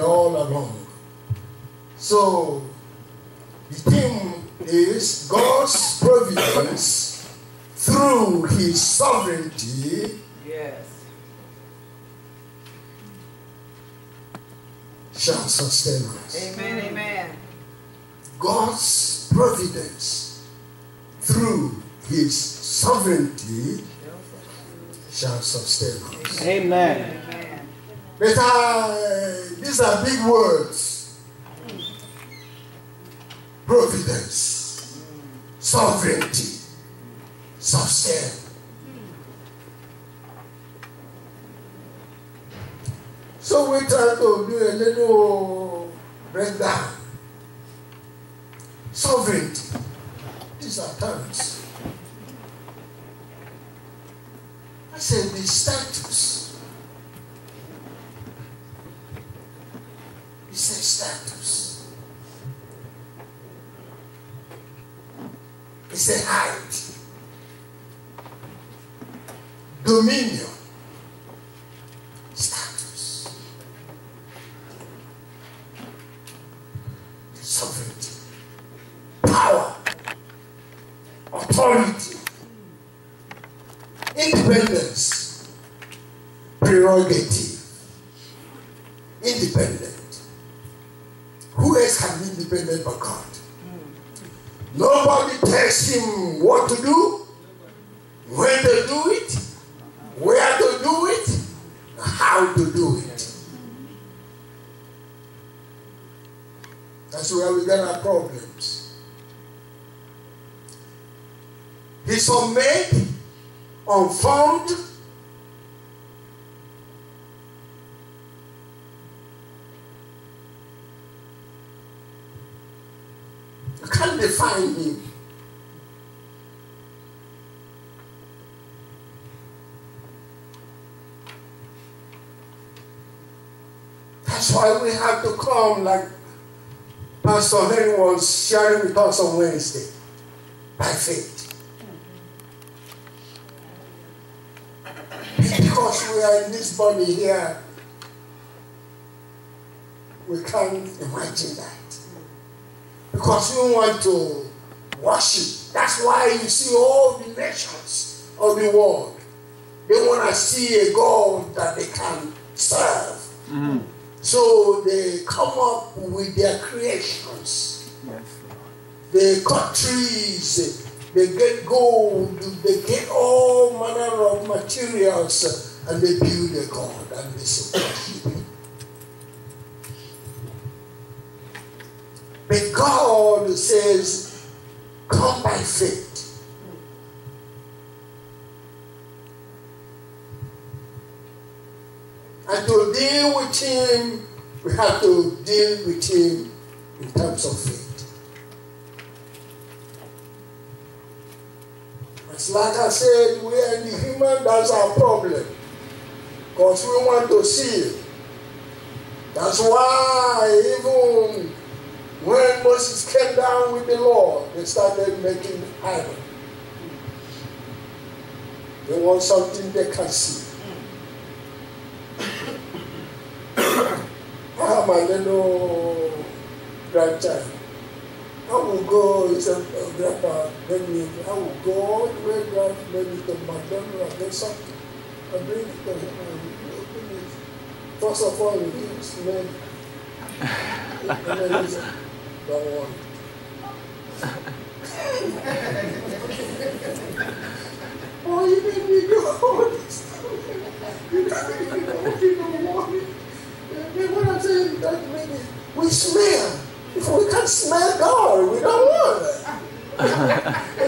recap been all along. So, the theme is God's providence through His sovereignty Yes. shall sustain us. Amen. Amen. God's providence through His sovereignty shall sustain us. Amen. Amen. But these are big words. Providence, sovereignty, sustain. So we try to do a little breakdown. Sovereignty. These are terms. I said the status. A status. It's a height. Dominion. Status. Sovereignty. Power. Authority. Independence. Prerogative. Independent. Who else can be independent but God? Nobody tells him what to do, when to do it, where to do it, how to do it. That's where we get our problems. He's unmade, unformed, You That's why we have to come like Pastor Henry was sharing with us on Wednesday. By faith. Because we are in this body here, we can't imagine that because we want to worship. That's why you see all the nations of the world. They want to see a God that they can serve. Mm-hmm. So they come up with their creations. Yes. They cut trees, they get gold, they get all manner of materials, and they build a God and they worship Him. But God says, come by faith. And to deal with Him, we have to deal with Him in terms of faith. As like I said, we are the human, that's our problem. Because we want to see it. That's why even when Moses came down with the law, they started making idol. They want something they can see. I have my little grandchild. I will go, he said, oh, Grandpa, let me, I will go all the way down maybe to McDonald's and get something. I bring it to him and open it. First of all, he gives me. And then he said, don't oh, you made me stuff. You made me don't want it. And what I'm saying, that means we smell. If we can't smell God, we don't want you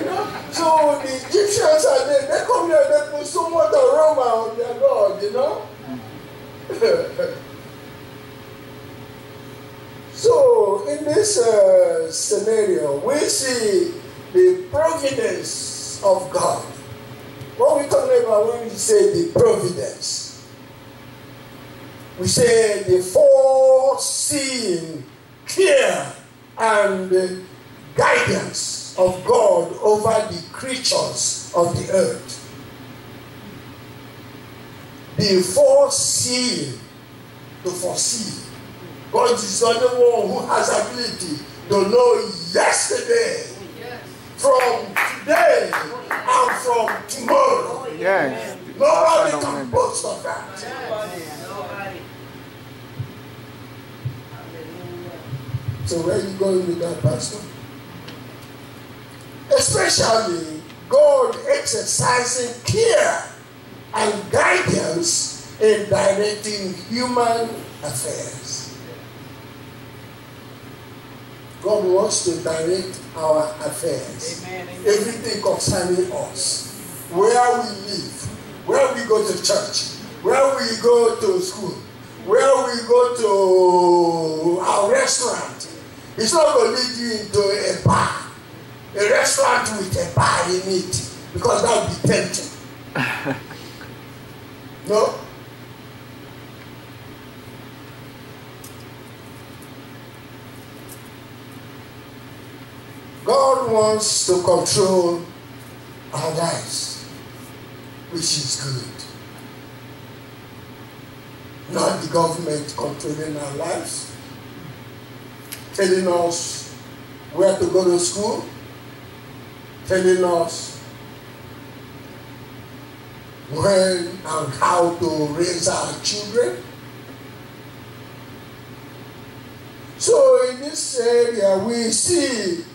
know? So the Egyptians are there, they come here, they put so much aroma on their God, you know? so in this uh, scenario, we see the providence of God. What we talking about when we say the providence? We say the foreseeing care and guidance of God over the creatures of the earth. before seeing to foresee. God is the only one who has ability to know yesterday, from today, and from tomorrow. Yes. Nobody can boast of that. Nobody. So where are you going with that, Pastor? Especially God exercising care and guidance in directing human affairs. God wants to direct our affairs. Amen. Amen. Everything concerning us. Where we live, where we go to church, where we go to school, where we go to our restaurant. It's not going to lead you into a bar, a restaurant with a bar in it, because that would be tempting. no? God wants to control our lives, which is good. Not the government controlling our lives, telling us where to go to school, telling us when and how to raise our children. So in this area, we see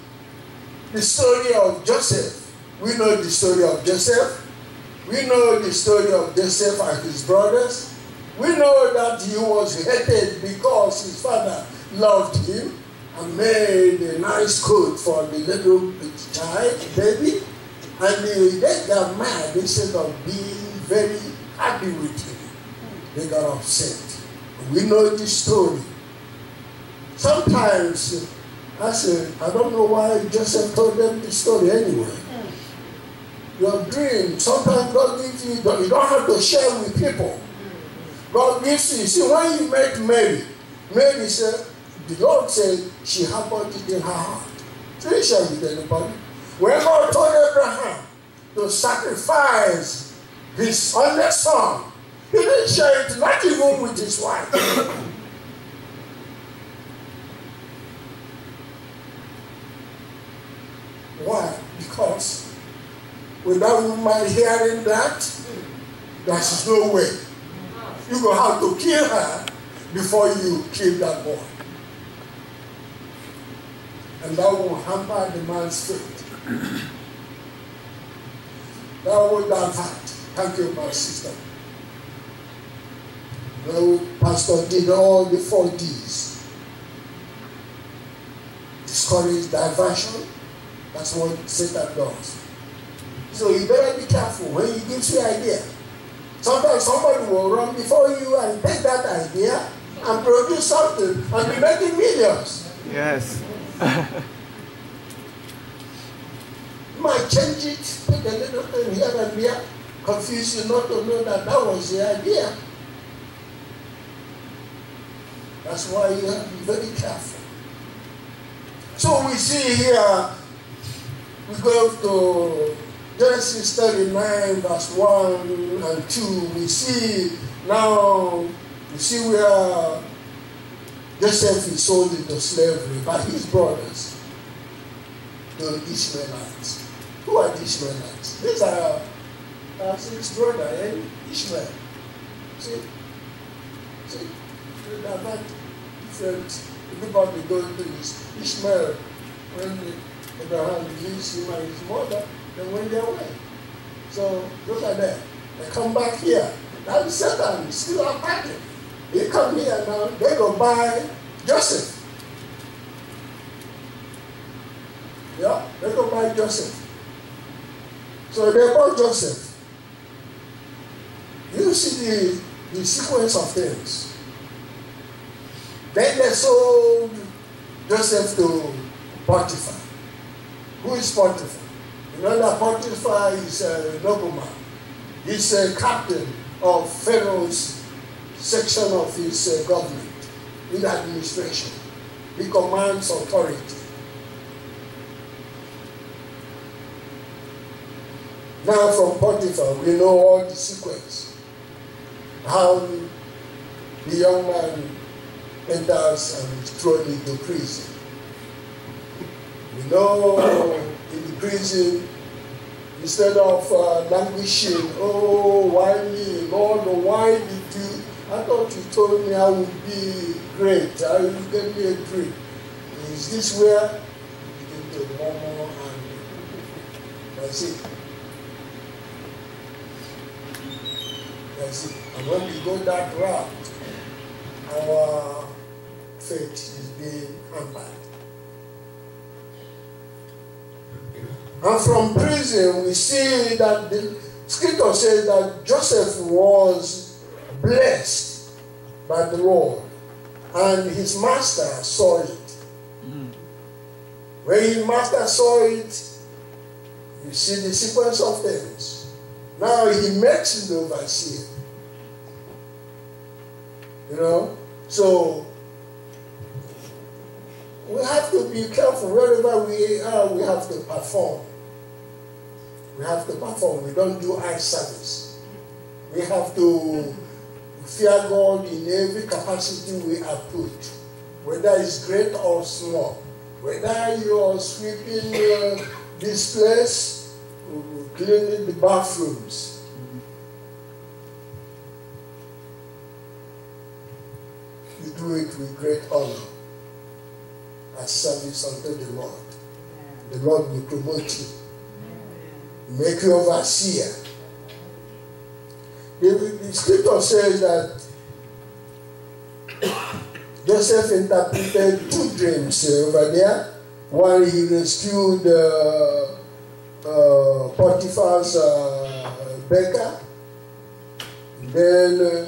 the story of Joseph. We know the story of Joseph. We know the story of Joseph and his brothers. We know that he was hated because his father loved him and made a nice coat for the little child, baby. And they, got mad instead of being very happy with him. They got upset. We know the story. Sometimes I said, I don't know why Joseph told them the story anyway. Hmm. Your dream, sometimes God gives you, but you don't have to share with people. God gives you. See, when you met Mary, Mary said, the Lord said she harbored it in her heart. She didn't share with anybody. When God told Abraham to sacrifice his only son, he didn't share it, not even with his wife. Why? Without woman hearing that, there's no way. You're going to have to kill her before you kill that boy. And that will hamper the man's faith. that will divert. Thank you, my sister. Well, Pastor did all the four D's. Discourage diversion. That's what Satan does. So you better be careful when he gives you idea. Sometimes somebody will run before you and take that idea and produce something and be making millions. Yes. You might change it, put a little thing here and there, confuse you not to know that that was the idea. That's why you have to be very careful. So we see here, we go to Genesis 39, verse 1 and 2. We see now, we see where Joseph is sold into slavery by his brothers, the Ishmaelites. Who are the Ishmaelites? These are uh, his brother, eh? Ishmael. See? See? They are not different. Everybody going to Ishmael when Abraham leaves him and his mother, they went their way. So look at that. They come back here. Now Satan is still attacking. They come here now, they go buy Joseph. Yeah, they go buy Joseph. So they bought Joseph. You see the, the sequence of things. Then they sold Joseph to Potiphar. Who is Potiphar? You know that Potiphar is a nobleman. He's a captain of Pharaoh's section of his uh, government, in administration. He commands authority. Now from Potiphar, we know all the sequence. how the young man enters and is thrown into prison. The prison, instead of uh, languishing, oh, why me, Lord, why did you? I thought you told me I would be great. I will get me a drink. Is this where you begin to murmur and that's it. That's it. And when we go that route, our faith is being hampered. And from prison, we see that the scripture says that Joseph was blessed by the Lord, and his master saw it. Hmm. When his master saw it, you see the sequence of things. Now he makes the overseer. You know? So we have to be careful wherever we are, we have to perform. We have to perform. We don't do eye service. We have to fear God in every capacity we are put, whether it's great or small. Whether you are sweeping uh, this place, cleaning the bathrooms. You do it with great honor as service unto the Lord. The Lord will promote you, make you overseer. The, the scripture says that Joseph interpreted two dreams uh, over there. One, he rescued uh, uh, Potiphar's uh, baker. Then uh,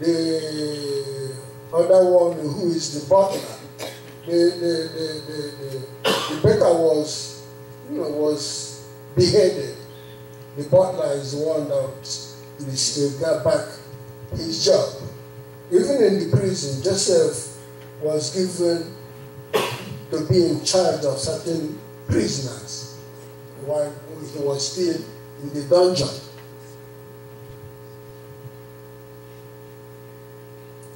the other one, who is the butler, the, the, the, the, the, the baker was, you know, was beheaded. The butler is the one that is, got back his job. Even in the prison, Joseph was given to be in charge of certain prisoners while he was still in the dungeon.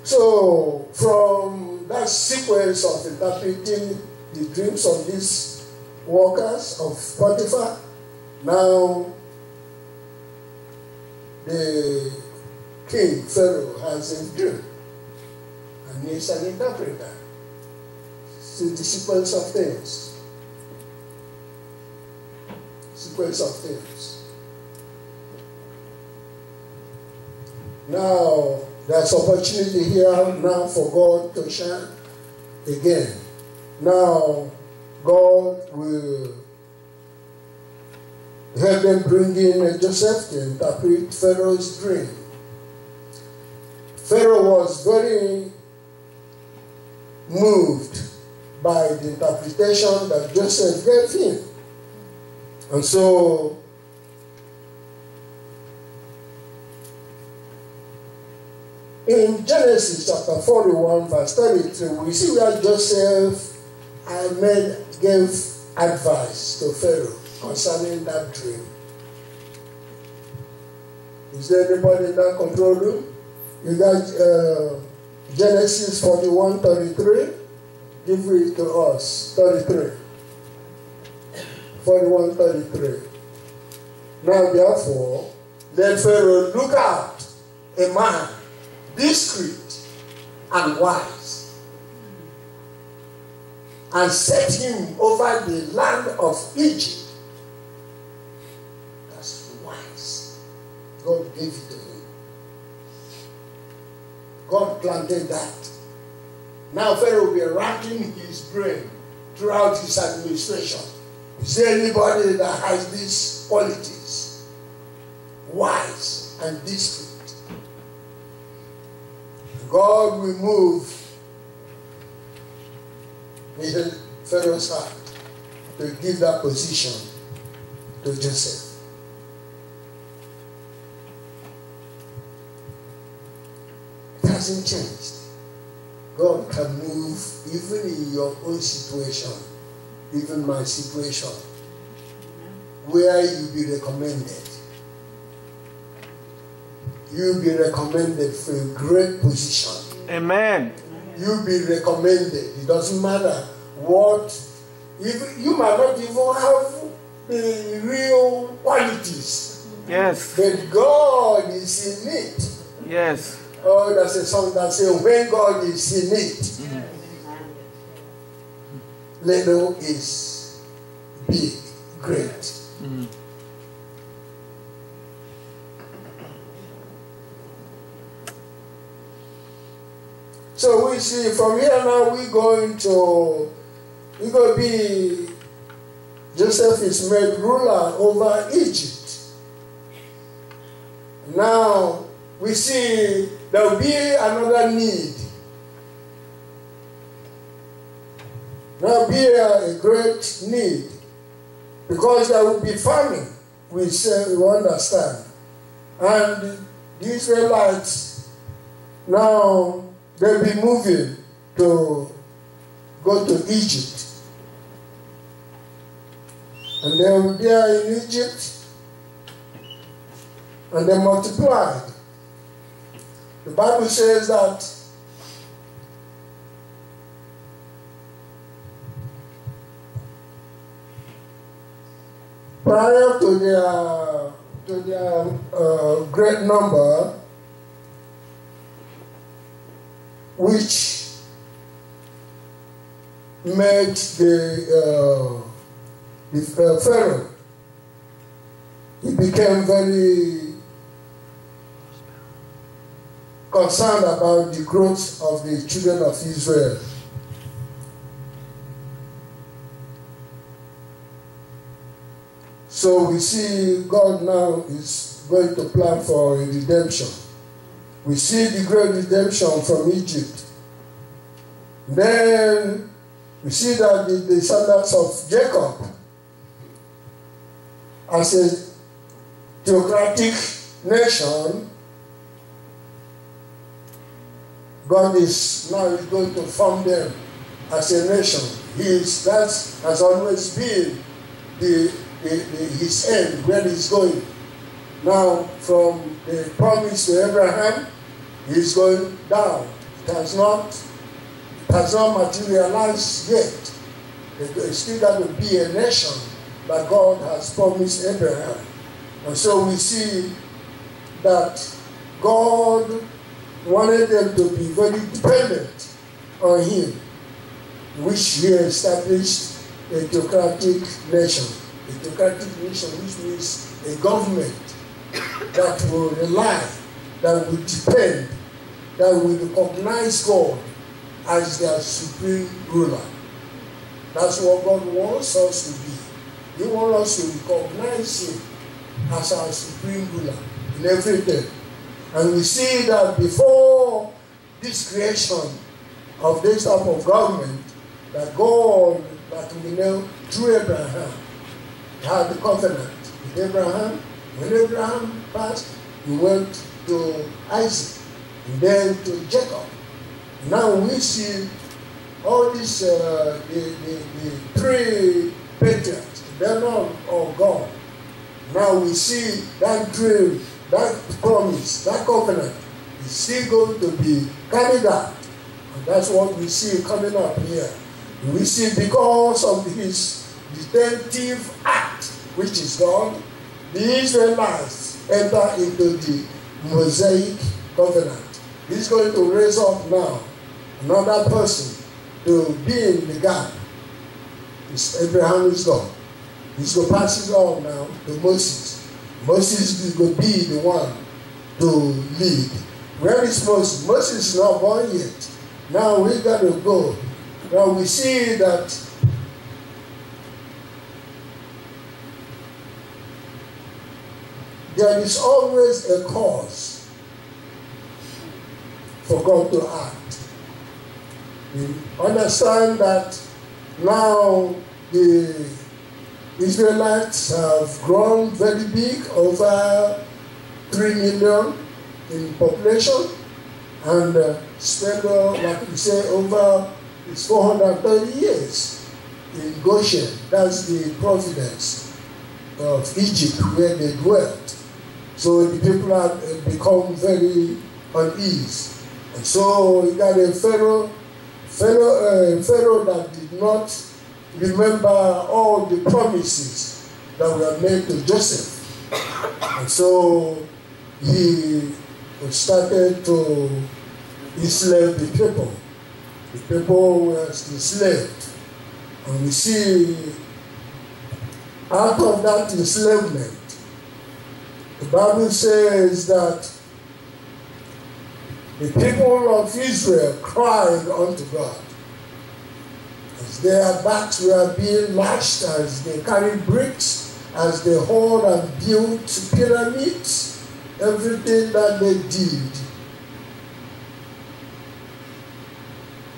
So, from that sequence of interpreting the dreams of these workers of Potiphar, now the king, Pharaoh, has a dream and he's an interpreter. So the sequence of things. Sequence of things. Now, there's opportunity here now for God to shine again. Now, God will help them bring in Joseph to interpret Pharaoh's dream. Pharaoh was very moved by the interpretation that Joseph gave him. And so in Genesis chapter 41, verse 33, we see that Joseph made, gave advice to Pharaoh concerning that dream. Is there anybody in that control room? You got uh, Genesis 41 33. Give it to us. 33. 41 33. Now, therefore, let Pharaoh look out a man discreet and wise and set him over the land of Egypt. That's wise. God gave it to him. God planted that. Now Pharaoh will be racking his brain throughout his administration. Is there anybody that has these qualities? Wise and discreet. God will move Pharaoh's heart to give that position to Joseph. It hasn't changed. God can move even in your own situation, even my situation, where you be recommended. you'll be recommended for a great position. Amen. You'll be recommended. It doesn't matter what, if you might not even have the real qualities, Yes. but God is in it. Yes. Oh, there's a song that says, when God is in it, little is big, great. So we see from here now we're going to we going to be Joseph is made ruler over Egypt. Now we see there will be another need. There will be a, a great need because there will be famine. We say we understand, and the Israelites now they'll be moving to go to Egypt. And they were there in Egypt and they multiplied. The Bible says that prior to their to their uh, great number, which made the, uh, the uh, Pharaoh, he became very concerned about the growth of the children of Israel. So we see God now is going to plan for a redemption. We see the great redemption from Egypt. Then we see that the descendants of Jacob, as a theocratic nation, God is now going to form them as a nation. He is, that has always been the, the, the, his end, where he's going. Now, from the promise to Abraham, he's going down. It has not, it has not materialized yet. It's still going to be a nation that God has promised Abraham. And so we see that God wanted them to be very dependent on him, which he established a theocratic nation. A theocratic nation, which means a government that will rely, that will depend, that will recognize God as their supreme ruler. That's what God wants us to be. He wants us to recognize Him as our supreme ruler in everything. And we see that before this creation of this type of government, that God, that we know through Abraham, had the covenant with Abraham. When Abraham passed, he went to Isaac, and then to Jacob. Now we see all these, uh, the, the, the three patriarchs, they're not all gone. Now we see that dream, that promise, that covenant is still going to be carried out. And that's what we see coming up here. We see because of his redemptive act, which is God, the Israelites enter into the Mosaic covenant. He's going to raise up now another person to be in the gap. It's Abraham is God. He's going to pass it on now to Moses. Moses is going to be the one to lead. Where is Moses? Moses is not born yet. Now we got to go. Now we see that there is always a cause for God to act. We understand that now the Israelites have grown very big, over 3 million in population, and uh, spent, uh, like we say, over it's 430 years in Goshen. That's the providence of Egypt where they dwelt. So the people have uh, become very uneasy. And so you got a Pharaoh, Pharaoh, uh, Pharaoh that did not remember all the promises that were made to Joseph. And so he started to enslave the people. The people were enslaved. And we see out of that enslavement, the Bible says that the people of Israel cried unto God. Their backs were being lashed, as they carried bricks, as they hauled and built pyramids, everything that they did.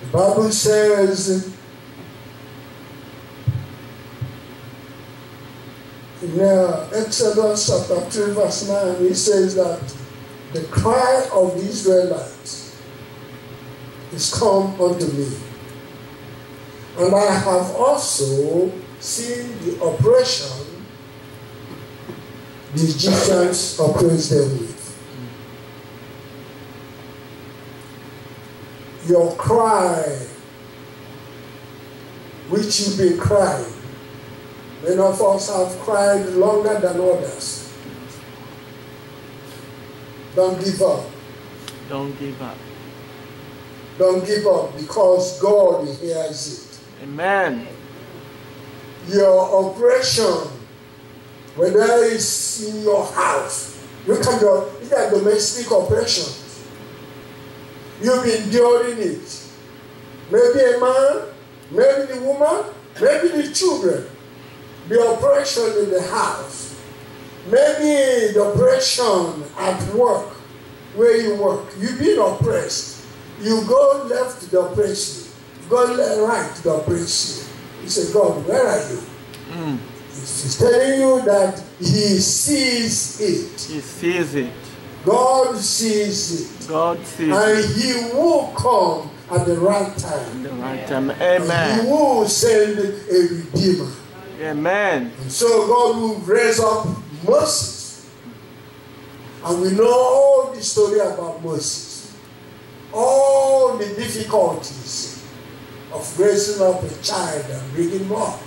The Bible says in uh, Exodus chapter 3, verse 9, it says that the cry of the Israelites is come unto me. And I have also seen the oppression the Egyptians oppressed them with. Your cry, which you've been crying, many of us have cried longer than others. Don't give up. Don't give up. Don't give up because God hears Amen. Your oppression, whether it's in your house, look at your look at domestic oppression. You've been enduring it. Maybe a man, maybe the woman, maybe the children. The oppression in the house. Maybe the oppression at work, where you work. You've been oppressed. You go left, the oppress you. You go le- right, the oppress you. You say, God, where are you? Mm. He's telling you that He sees it. He sees it. God sees it. God sees it And He will come at the right time. at time. the right time. And He Amen. will send a Redeemer. Amen. And so God will raise up Moses. And we know all the story about Moses. All the difficulties of raising up a child and bringing up.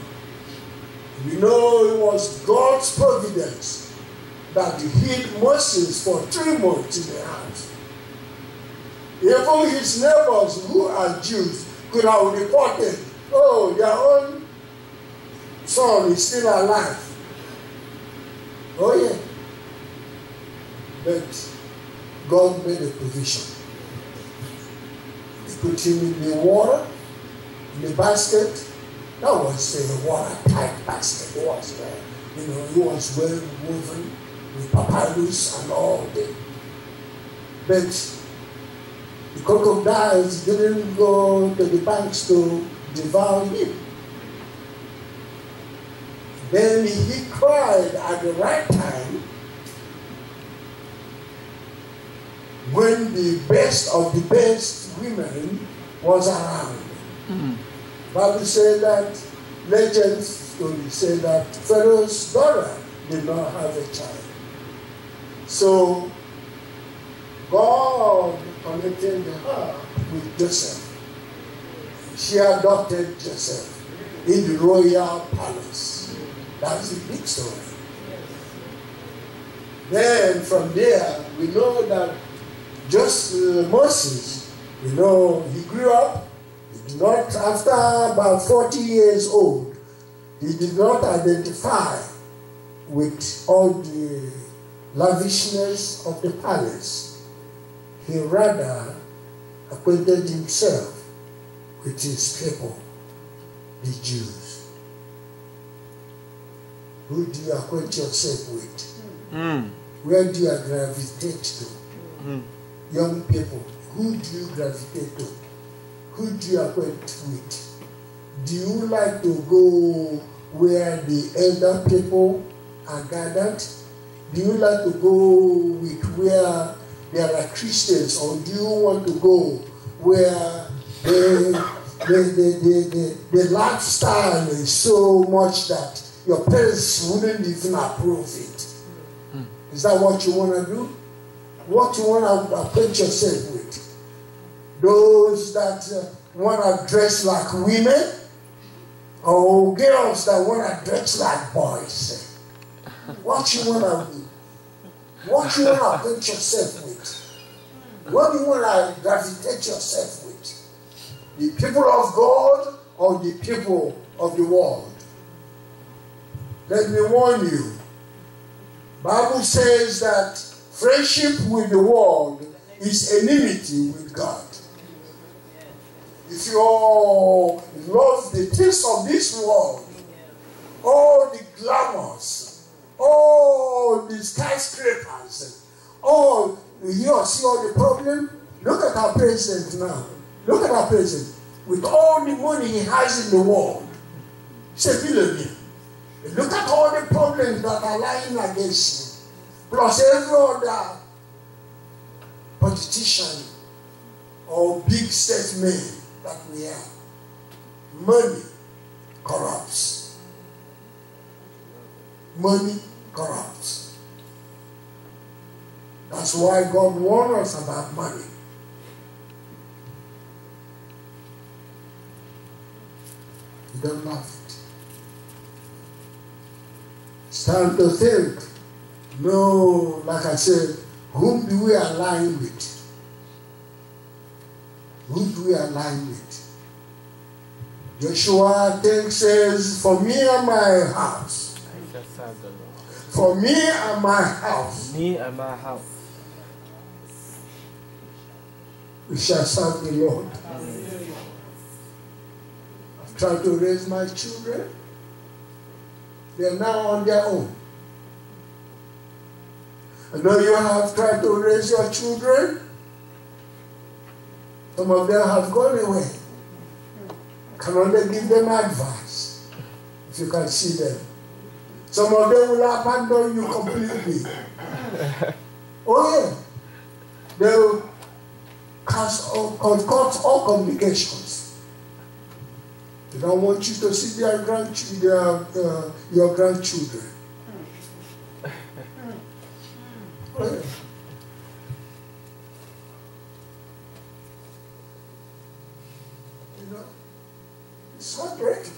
We know it was God's providence that He hid Moses for three months in the house. Even his neighbors who are Jews could have reported, oh, their own son is still alive. Oh, yeah. But God made a provision. He put him in the water, the basket. That was a watertight basket. Was, uh, you know, it was well woven with papyrus and all that. But the crocodiles didn't go to the banks to devour him. Then he cried at the right time when the best of the best women was around. Mm. Bible said that legends story say that Pharaoh's daughter did not have a child. So God connected her with Joseph. She adopted Joseph in the royal palace. That's the big story. Then from there, we know that just uh, Moses, you know, he grew up. Not, after about 40 years old, he did not identify with all the lavishness of the palace. He rather acquainted himself with his people, the Jews. Who do you acquaint yourself with? Mm. Where do you gravitate to? Mm. Young people, who do you gravitate to? Who do you acquaint with? Do you like to go where the elder people are gathered? Do you like to go with where there are Christians, or do you want to go where the, the, the, the, the, the lifestyle is so much that your parents wouldn't even approve it? Hmm. Is that what you want to do? What you want to acquaint yourself with? Those that uh, want to dress like women? Or girls that want to dress like boys? What you want to do? What you want to acquaint yourself with? What you want to gravitate yourself with? The people of God or the people of the world? Let me warn you. Bible says that friendship with the world is enmity with God. If you love the things of this world, all the glamours, all the skyscrapers, all you see all the problem. Look at our president now. Look at our president. With all the money he has in the world, he's a billionaire. Look at all the problems that are lying against him. Plus every other politician or big statesman that we have. Money corrupts. Money corrupts. That's why God warned us about money. You don't love it. It's time to think. No, like I said, whom do we align with? Who do we align with? Joshua 10 says, For me and my house, I shall serve the Lord. for me and my house, Me and my house. we shall serve the Lord. I've tried to raise my children. They're now on their own. I know you have tried to raise your children. Some of them have gone away. Can only give them advice if you can see them. Some of them will abandon you completely. Oh yeah. They will cast all, cut all communications. They don't want you to see their grandchildren, their, uh, your grandchildren. Oh, yeah. You know, it's heartbreaking.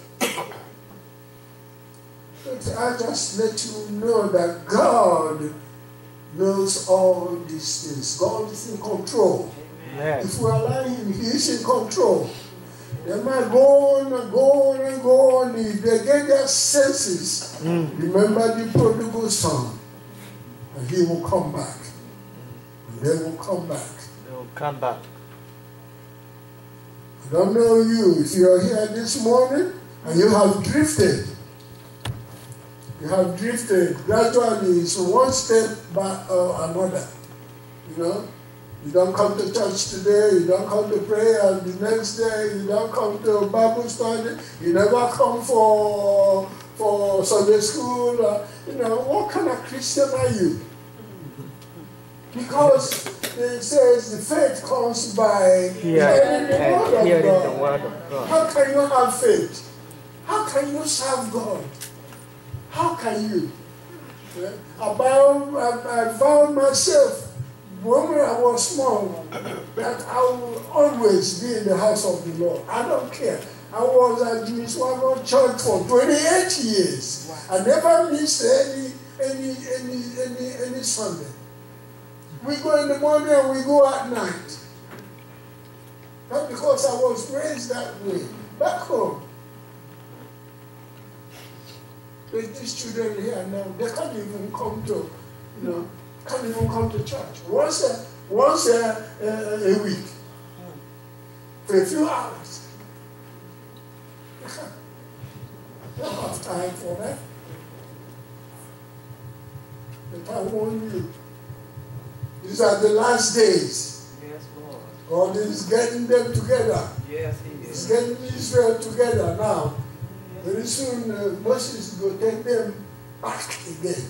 I just let you know that God knows all these things. God is in control. Amen. If we allow Him, He is in control. They might go on and go on and go on. If they get their senses, mm. remember the prodigal son, and he will come back. And they will come back. They will come back. I don't know you. If you are here this morning and you have drifted, you have drifted gradually. It's one step by uh, another. You know, you don't come to church today. You don't come to prayer. The next day, you don't come to Bible study. You never come for for Sunday school. Uh, you know, what kind of Christian are you? Because it says the faith comes by Hear hearing the word hearing the word of God. How can you have faith? How can you serve God? How can you? Eh? I, found, I, I myself when I was small that I will always be in the house of the Lord. I don't care. I was at Jewish Wagon Church for 28 years. I never missed any any any any any Sunday. We go in the morning and we go at night. Not because I was raised that way. Back home. There's these children here now, they can't even come to, you know, can't even come to church. Once a, once a, a, a week. For a few hours. They can't. They don't have time for that. But I warn you, these are the last days. Yes, Lord. God is getting them together. Yes, He He's is. getting Israel together now. Very soon uh, Moses will take them back again.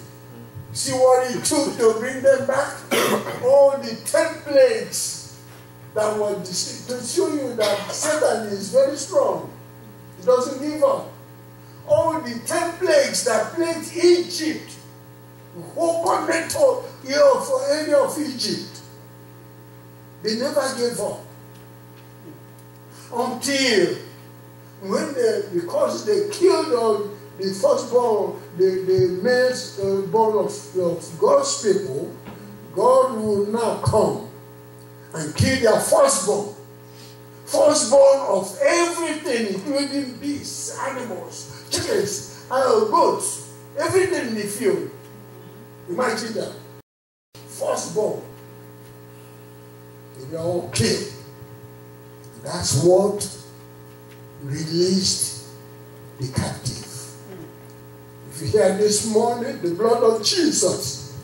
See what it took to bring them back? All the ten plagues that were deceived to show you that Satan is very strong. He doesn't give up. All the ten plagues that plagued Egypt whole continent of, you for any of Egypt. They never gave up. Until when they, because they killed all the firstborn, the, the males uh, born of, of God's people, God will now come and kill their firstborn. Firstborn of everything, including beasts, animals, chickens, uh, goats, everything in the field. Imagine that. Firstborn. They were all killed. That's what released the captive. If you hear this morning, the blood of Jesus.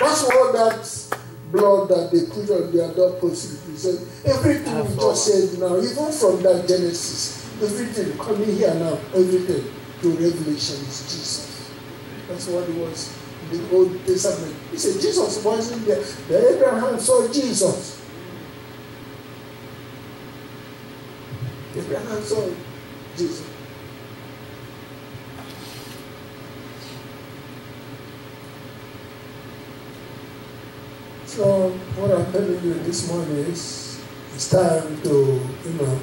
That's all that blood that they put on their doorpost represent. Everything we just said now, even from that Genesis, everything coming here now, everything to Revelation is Jesus. That's what it was in the Old Testament. He said Jesus wasn't there. The Abraham saw Jesus. Saw Jesus. So what I'm telling you this morning is it's time to, you know,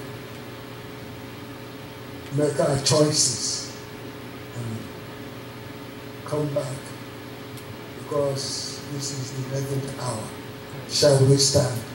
make our choices and come back because this is the 11th hour. Shall we stand?